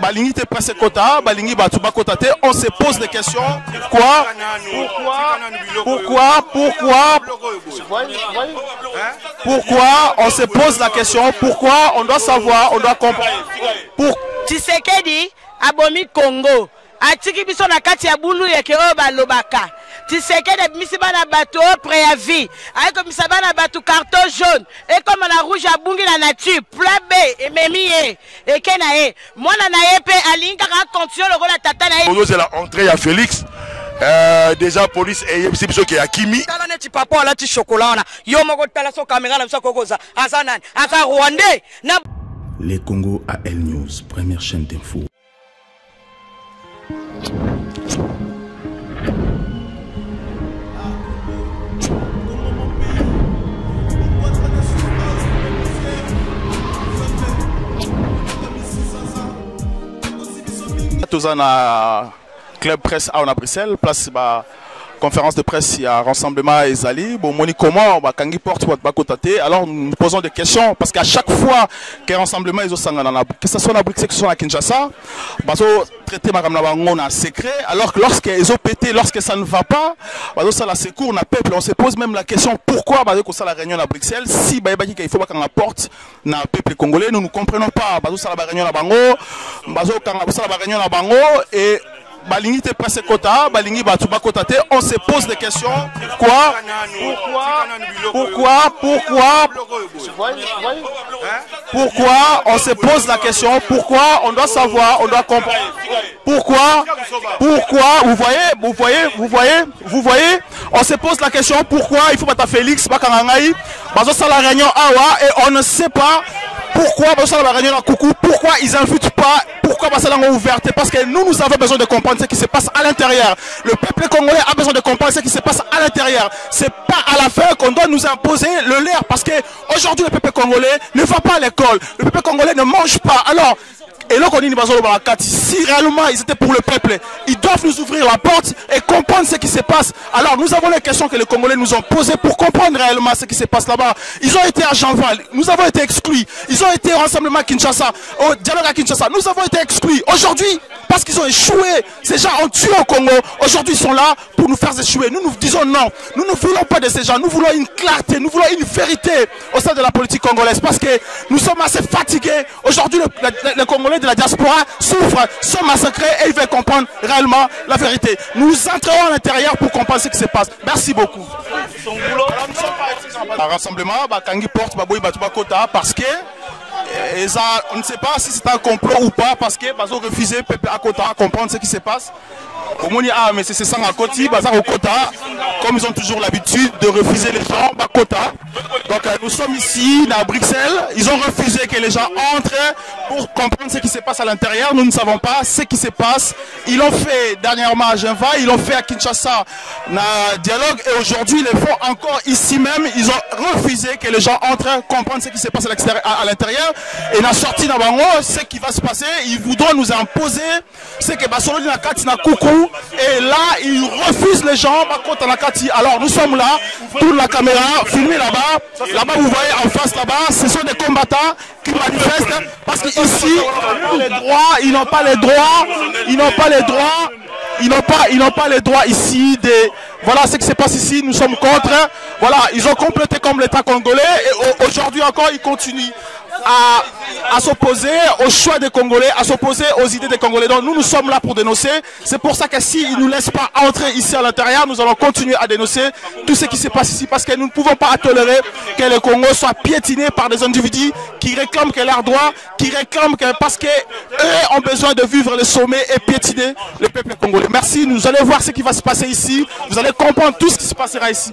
balingi te presse kota balingi bato bakota te on se pose des questions. Pourquoi pourquoi? Pourquoi? Pourquoi? Pourquoi on se pose la question? Pourquoi on doit savoir? On doit comprendre. Pour tshisekedi abomi congo. Atiki biso na kati ya bulu yeke balobaka tshisekedi abimisi bana bato oyo préavis. Ayekomisa bana bato carton jaune. Ekoma na rouge abungi na nature plan b ememi ye eke na ye mwana na ye mpe alingi kaka akontinue lokola tata na ye ozozela entré ya félix. Euh, déjà police eyebisi biso ke akimi tala neti papa alati shokola wana. Yo moko tala so kamera na biso akokoza. Aza nani? Aza rwandais. Na Les Congo AL News, première chaîne d'info. Toza na club presse awa na bruxelles. Place ba conférence de presse il y a rassemblement ezali bomoni comment bakangi porte bato bakota te alors nous posons des questions parce qu'à chaque fois que rassemblement ezosangana na que ce soit na bruxelles que ce soit na kinshasa bazo traiter makambo na bango na secret alors que lorsque ezopete lorsque ça ne va pas bazosala secours na peuple on se pose même la question pourquoi bazo kosala réunion na bruxelles si bayebaki qu'il faut bakanga porte na peuple congolais nous ne comprenons pas. Bazosala ba réunion na bango bazokanga basala ba réunion na bango et balingi te presse kota balingi bato bakota te. On se pose des questions. Pourquoi? Pourquoi? Pourquoi? Pourquoi? On se pose la question. Pourquoi? On doit savoir on doit comprendre. Pourquoi? Pourquoi? Vous voyez vous voyez vous voyez vous voyez? On se pose la question pourquoi il faut bata Félix bakanga ngai bazosala réunion awa et on ne sait pas pourquoi bazosala ba réunion na kuku pourquoi ils invitent pas? Pourquoi basalango ouverte parce que nous nous avons besoin de comprendre ce qui se passe à l'intérieur. Le peuple congolais a besoin de comprendre ce qui se passe à l'intérieur. C'est pas à la fin qu'on doit nous imposer le l'air parce que aujourd'hui le peuple congolais ne va pas à l'école. Le peuple congolais ne mange pas. Alors bazoloba kati si réellement ils étaient pour le peuple ils doivent nous ouvrir la porte et comprendre ce qui se passe. Alors nous avons les questions que les congolais nous ont posées pour comprendre réellement ce qui se passe là-bas. Ils ont été à Janval nous avons été exclus. Ils ont été au rassemblement à Kinshasa au dialogue à Kinshasa. Nous avons été exclus. Aujourd'hui parce qu'ils ont échoué ces gens ont tué au Congo aujourd'hui ils sont là pour nous faire échouer. Nous nous disons non. Nous ne voulons pas de ces gens. Nous voulons une clarté. Nous voulons une vérité au sein de la politique congolaise. Parce que nous sommes assez fatigués. Aujourd'hui le- le- les Congolais de la diaspora souffrent, sont massacrés et ils veulent comprendre réellement la vérité. Nous entrerons à l'intérieur pour comprendre ce qui se passe. Merci beaucoup. Un rassemblement, Bakangi porte Baboui Batubakota parce que et ça, on ne sait pas si c'est un complot ou pas parce que Bazo refusé à Kota à comprendre ce qui se passe. Au Moni, ah, mais c'est à Koti, Bazar au Kota, comme ils ont toujours l'habitude de refuser les gens, bah, Kota. Donc euh, nous sommes ici, à Bruxelles, ils ont refusé que les gens entrent pour comprendre ce qui se passe à l'intérieur. Nous ne savons pas ce qui se passe. Ils l'ont fait dernièrement à Geneva, ils l'ont fait à Kinshasa, na dialogue, et aujourd'hui ils le font encore ici même. Ils ont refusé que les gens entrent, comprendre ce qui se passe à l'intérieur. Et na sorti na bango, ce qui va se passer, ils voudront nous imposer ce que Basolo na kati na coucou. Et là, ils refusent les gens, Bakota na kati. Alors nous sommes là, tourne la caméra, filmez là-bas. Là-bas, vous voyez en face là-bas, ce sont des combattants qui manifestent parce qu'ici, les droits, ils n'ont pas les droits, ils n'ont pas les droits. Ils n'ont pas, ils n'ont pas les droits ici des. Voilà ce qui se passe ici. Nous sommes contre. Voilà, ils ont complété comme l'État congolais et au- aujourd'hui encore, ils continuent à, s'opposer au choix des Congolais, à s'opposer aux idées des Congolais. Donc nous, nous sommes là pour dénoncer. C'est pour ça que s'ils ne nous laissent pas entrer ici à l'intérieur, nous allons continuer à dénoncer tout ce qui se passe ici parce que nous ne pouvons pas tolérer que le Congo soit piétiné par des individus qui réclament que leurs droits, qui réclament que parce que eux ont besoin de vivre le sommet et piétiner le peuple congolais. Merci, nous allons voir ce qui va se passer ici. Vous allez comprendre tout ce qui se passera ici.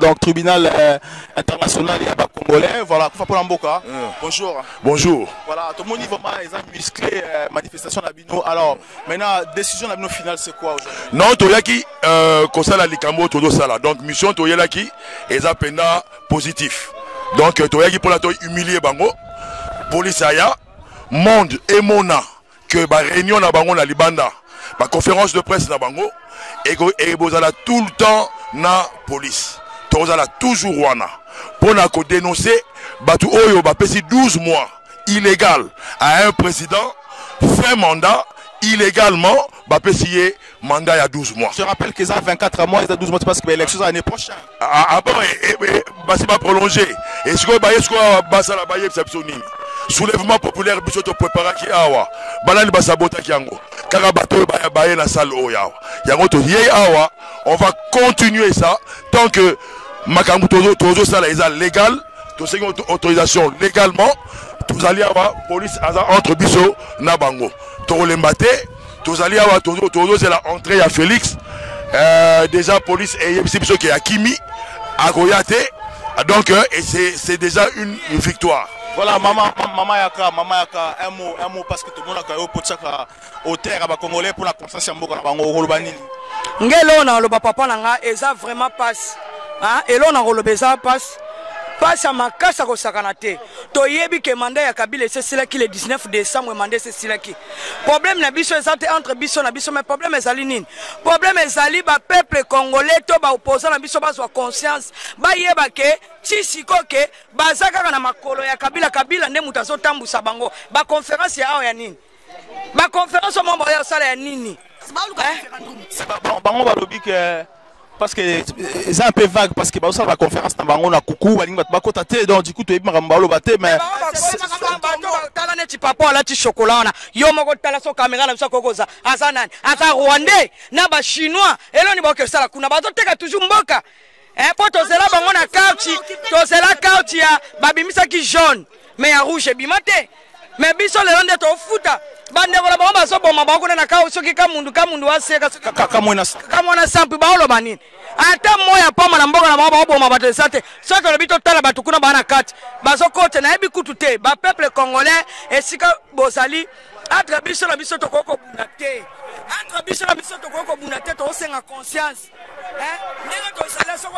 Donc tribunal euh, international Yaba Congolais, voilà, Koufa Polamboka, mm. bonjour. Bonjour. Voilà, tout le monde vraiment, ils ont musclé euh, manifestation d'Abino. Alors, maintenant, décision d'Abino finale, c'est quoi aujourd'hui? Non, Toyaki, euh, Kosala Likambo, Todo Sala. Donc, mission Toyaki, ils ont pénal positif. Donc, euh, Toyaki pour la Toy humilié Bango, police Aya, monde emona ke baréunion na bango na libanda baconférence de presse na bango eko- ebozala tout le temps na police. Tozala toujours wana. Mpona kodénonce bato oyo bapesi 12 mois illégal à un président fin mandat illégalement bapesi ye mandat ya 12 mois. Je rappelle qu'ils ont 24 mois ils ont 12 mois parce que l'élection l'année prochaine. Ah, ah bon eh, eh, eh, basi baprolonge e sikoyo baye sikoyo basala bayebisa biso nini soulèvement populaire biso topreparaki awa? Banani basabotaki yango. Kaka bato oyo baya baye na salle oyo awa. Yango toyei awa on va continuer ça tant que makambo tozo- tozosala eza légal. Tosengi auto- autorisation légalement. Tozali awa police aza entre biso na bango. Tokolemba te tozali awa tozo- tozozela entrée ya félix. Euh, déjà police eyebisi biso ke akimi akoya te. Donc euh, c'est déjà une victoire voilà maman maman maman yaka maman yaka un mot un mot parce que tout le monde a quand potsaka au terre ba congolais pour la conscience ya mboka na bango koloba nini nge eloo na koloba papa na nga eza vraiment Ah, eloo na koloba mpasi mpasi ya makasi ya kosakana te. Toyebi ke manda ya kabila esesilaki le 19 décembre manda esesilaki. Problème na biso eza te entre biso na biso mais problème ezali nini? Problème ezali bapeuple congolais to baopposant na biso bazwa conscience. Bayeba ke ti siko ke baza kaka na makolo ya kabila. Kabila nde moto azotambusa bango. Baconférence ya awa ya nini? Baconférence omo boya osala ya nini? Ba- bango balobi ke parce que eza un peu vague parce que bazosala baconférence na bango na kuku balingi bato bakota te donc du coup toyebi makambo baloba te mais tala neti papa alati shokola wana. Yo moko tala so kamera na biso akokoza aza nani? Aza rwandais na bachinois eloni bakosala kuna bazoteka toujours mboka. Eh, mpo tozela bango na kauti tozela kauti ya babimisaki jaune. Me ya rouge ebima te me biso lelo nde tofuta. Bandeko na bango bazoboma bango kuna na kauti soki kamundu kamundu aseka soki kamwena kamwana sampi baoloba nini? Ata moya pamba na mboka na bango baoboma bato eza te. Soki tolobi totala bato kuna baa na kati bazokota nayebi kutu te. Bapeuple congolais esika bozali entre biso na biso tokoki kobunda te. Entre biso na biso tokoki kobunda te tokosenga conscience. Eh, ndenge tozali soki oyebi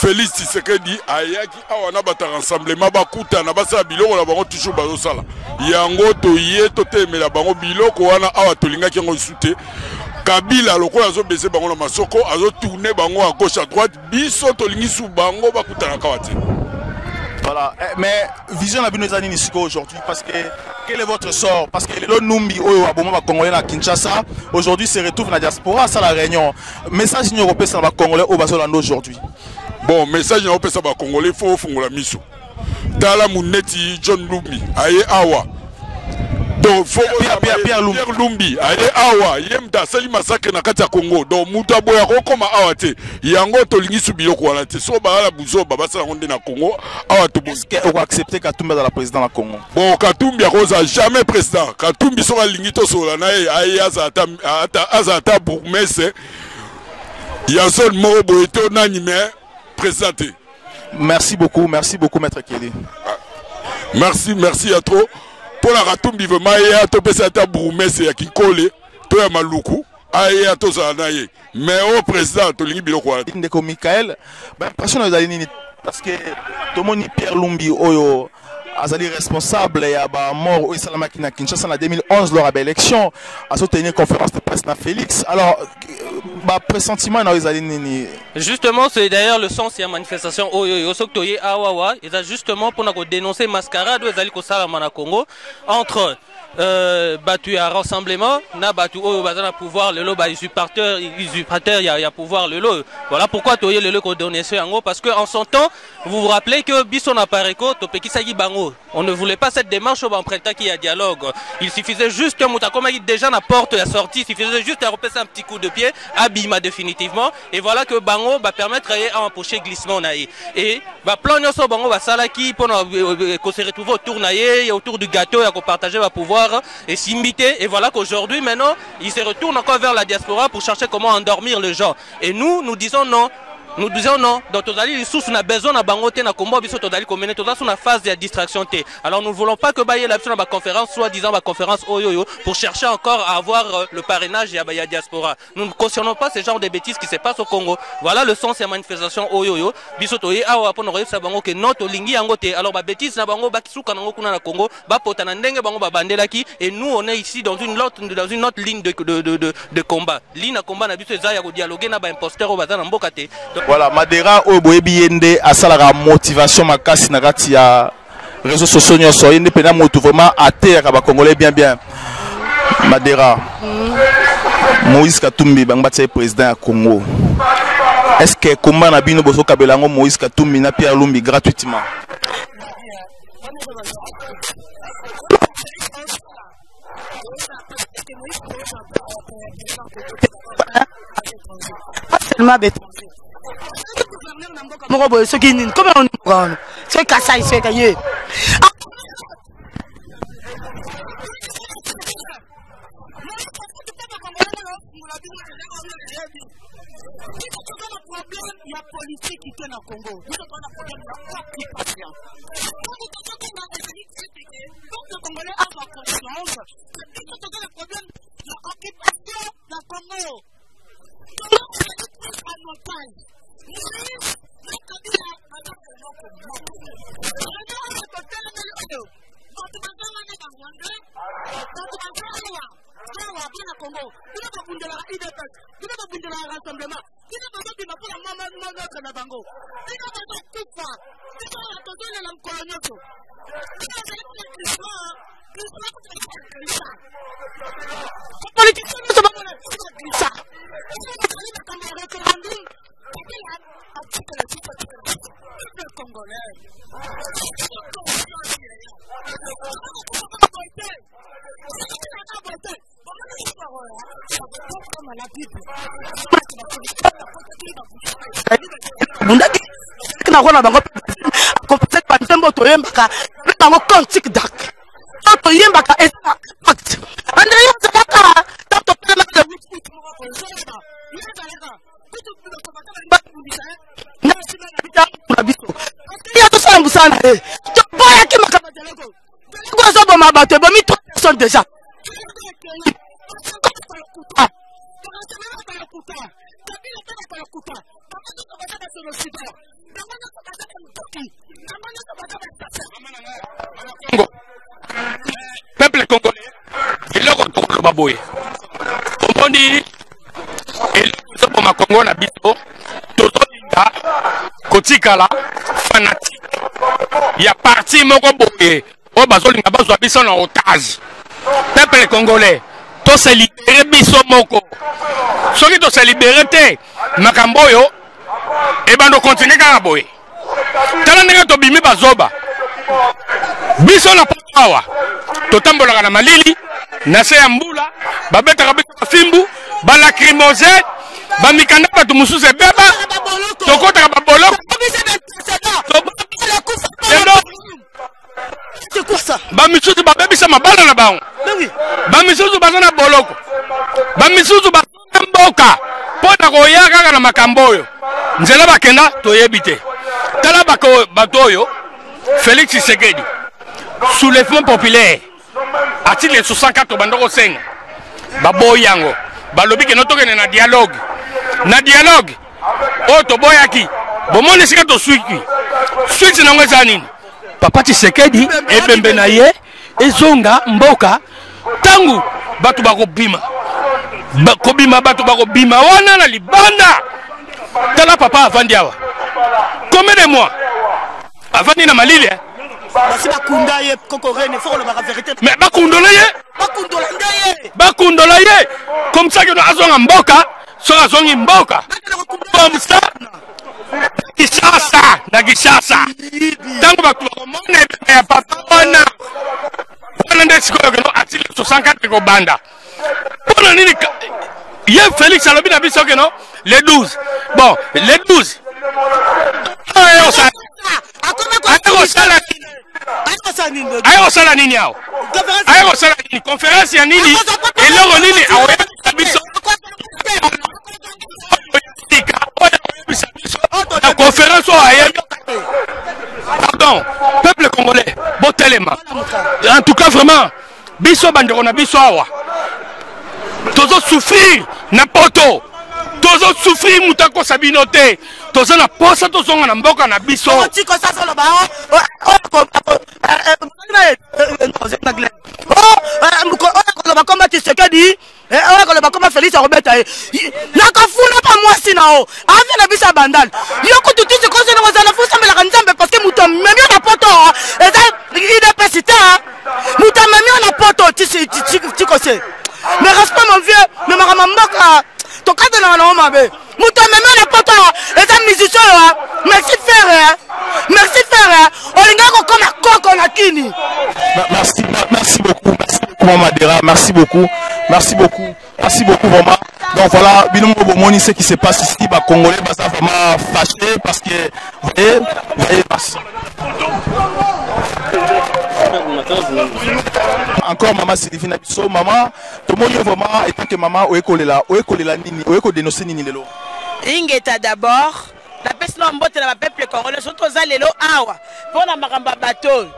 félix tisekedi ayaki awa na bato ya rassemblement bakutana basala biloko na bango toujours bazosala yango toye totelemela bango biloko wana awa tolingaki yango lisu te kabila lokola azobese bango na masoko azotourne bango à gauche à droite biso tolingi su bango bakutanaka awa te Voilà. Eh, Mais vision la bino nini siko aujourd'hui? Parce que quel est votre sort? Parce que le Numbi oyo aboma ba Congolais na Kinshasa aujourd'hui se retrouve na diaspora ça la réunion. Message ni européen ça ba Congolais au Bazolando aujourd'hui. Bon message na opesa bakongolais fo ofungola miso. Tala moneti john lumbi aye awa. Donc fo Pierre- Lumbi. Aye awa. Ye mutu asali masakre na kati ya congo. Donc mutu aboya kokoma awa te. Yango tolingi su biloko wana te. So bazala buzoba basala yango nde na congo. Awa toboni. Est-ce qu'on va accepter Katumba dans la présidence du Congo? Bon katumbi akozala jamais président. Katumbi soki alingi tosolola na ye aye azala ata- azala bourgmestre ya zone moko boye to nani me Merci beaucoup, merci beaucoup maître Kelly. merci merci ya trop mpo na katumbi vraimen ayeya topesa ata bourgmestre ya kikole to ya maluku ayeya tozala na ye mais o président tolingi biloko wana ndeko Michael. Ba impression ezali nini parce que tomoni Pierre Lumbi oyo azali responsable ya ba mort oyo esalamaki na Kinshasa na 2011 lors ya ba élection. Azotenir conférence de presse na Félix. Alors euh, ba pressentiment na oyo ezali nini? Justement, c'est d'ailleurs le sens la manifestation. Oyo yo soki toye awawa eza justement mpona kodénoncer mascarade oyo ezali kosalama congo entre battu à rassemblement na battu oyo baza na pouvoir lelo ba usurpateur usurpateur ya, ya pouvoir lelo voilà pourquoi toye lelo kodonne ce yango parce que en son temps vous vous rappelez que biso na pareko topekisaki bango on ne voulait pas cette démarche oyo bampretaki ya dialogue. Il suffisait juste que moto akomaki déjà na porte ya sortie il suffisait juste ya kopesa un petit coup de pied abima définitivement. Et voilà que bango bapermettre ye aempoche glissement na ye et baplan nyonso bango basalaki mpona kose retrouver autour na ye autour du gâteau ya kopartager bapouvoir et s'imiter. Et voilà qu'aujourd'hui maintenant il se retourne encore vers la diaspora pour chercher comment endormir les gens. Et nous nous disons non nous disons non. Donc tozali lisusu na besoin na bango te na kombo biso tozali komene. Toza sur na phase de distraction te. Alors nous ne voulons pas que bayela biso na baconférence soit disant baconférence oyo oyo pour chercher encore à avoir euh, le parrainage ya, ya diaspora. Nous ne cautionnons pas ce genre de bêtises qui se passent au Congo. Voilà le sens ya manifestation oyo oyo biso toye awa mpona koyebisa bango ke non tolingi yango te. Alors babétise na bango bakisuka nango kuna na Congo bapota na ndenge bango babandelaki et nous on est ici dans une autre, dans une autre ligne de, de, de, de, de combat. Ligne ya combat na biso eza ya kodialogue na baimposteur oyo baza na mboka te. Donc, voilà madera oyo boyebi ye nde asalaka motivation makasi na kati ya réseau sociaux nyonso. Ye nde mpena motu vraiment ateraka bacongolais bien bien. Madera moïse katumbi bango batia ye président ya congo. Est ce que komba na bino bozokabela yango moïse katumbi na pierre lumbi gratuitement? Seulement moko boye soki nini komi onimoka wana soki kasai soki ye ya politiki te na congo biso toza na problème ya occupation peuple congolais a sa conscience biso toza na problème ya occupation na congo en otage banganga bato bazalawa awa bana congo bino babundelaka idps bino babundelaka rassemblement bino bazobima mpona mamanotre na bango bino bazokufa bino tozolela mokolo nyonso politicien nyonso bamonagisa recommanding tekela article six article six peuple congolais mundaki nakona bango banzembo toyembaka bango contique dak toyembaka eza acte andre yo ozalaka ta topelemaka na biso ya tosala mosala na ye toboyaki makambo deleko deleko azoboma bato ebomi trois personnes déjà Congo. peuple congolais tokoloba boye omoni eloko ezoboma kongo na biso tozolinga kotikala fanatique. Ya parti moko boye oyo bazolinga bazwa biso na otage. Peuple congolais tose libere biso moko. Soki tose libere te makambo oyo ebando kontinue kaka boye. Tala ndenge tobimi bazoba biso na poto awa totambolaka na malili na se ya mbula babetaka biso bafimbu balacrimose bamikanda bato mosusu ebeba tokotaka baboloko bamisusu babebisa mabala na bango. Bamisusu baza na boloko. Bamisusu baza na mboka mpo na koya kaka na makambo oyo. Nzela bakenda toyebi te. Tala bato oyo félix tshisekedi soulèvement populaire. Article 64 banda kosenga baboyi yango. Balobi keno tokende na dialogue. Na dialogue. Oyo toboyaki bomoni esika toswiki switi nango eza nini? Papa tshisekedi ebembe na ye ezonga mboka. Ntango bato bakobima Ba- kobima bato bakobima wana na libanda. Tala papa avandi awa. Combien de mois? Avandi na malili eh? Basi bakunda ye kokorene fo kolobaka vérité. Mais bakundole ye. Tokundola ye. Comme ça keno azonga mboka soki azongi mboka. Ça. Kisasa na kisasa. Ntango bato bakomona ebeme ya papa wana. Wana nde sikoyo keno atili 64 kobanda. Mpona nini ye félix alobi na biso keno le 12 bon le 12 aye kosala aye kosala nini awa? Aye kosala nini? Conférence ya nini? Eloko nini? Aoyebisa biso. Aoyebisa biso na conférence oyo ayebi pardon peuple congolais botelema. En tout cas vraiment biso bandeko na biso awa. Tozosouffrir na poto tozosouffrir moto akosa bino te toza na posa tozonga na mboka na biso oyo félix idps te moto amemi yo na poto tikose mais respect mon vieux me makambo mboka tokatanaka nango mabe moto amemi yo na poto eza musicien oyo merci frère merci frère olingaki kokoma koko na kini Merci, merci beaucoup, merci beaucoup, Maman Dera, merci beaucoup, merci beaucoup, merci beaucoup, vraiment. Donc voilà, Binomo Bomoni, ce qui se passe ici, bah, Congolais, bah, ça vraiment fâché parce que, voyez, voyez, merci. Encore maman Sylvie Nabiso, maman, tout le monde est vraiment, et tant que maman, oekolela, oekolela nini, oekodénoncer nini lelo. ingeta d'abord napesi na mbote na bapeuple congolais. So toza lelo awa. Mpo na makambo ya bato oyo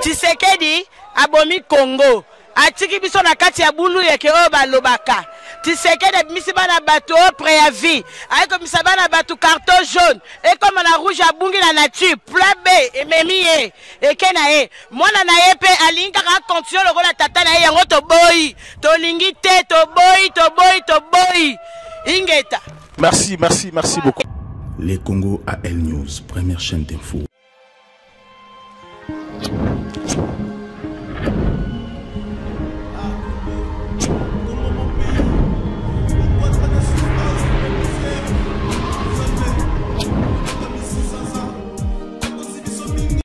tisekedi abomi congo atiki biso na kati ya buluyeke oyo balobaka. Tisekedi abimisi bana bato oyo préavis ayekomisa bana bato carton jaune. Ekoma na rouge abungi na nature. Pla b ememi ye. Eke na ye. Mwana na ye mpe alingi kaka akontinue lokola tata na ye yango toboyi. Tolingi te toboyi toboyi toboyi. Ingeta. Merci, merci, merci beaucoup. Les Congo AL News, première chaîne d'info.